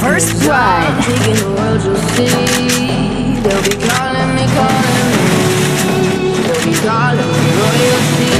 First blood. They'll be calling me, calling me. They'll be calling me royalty.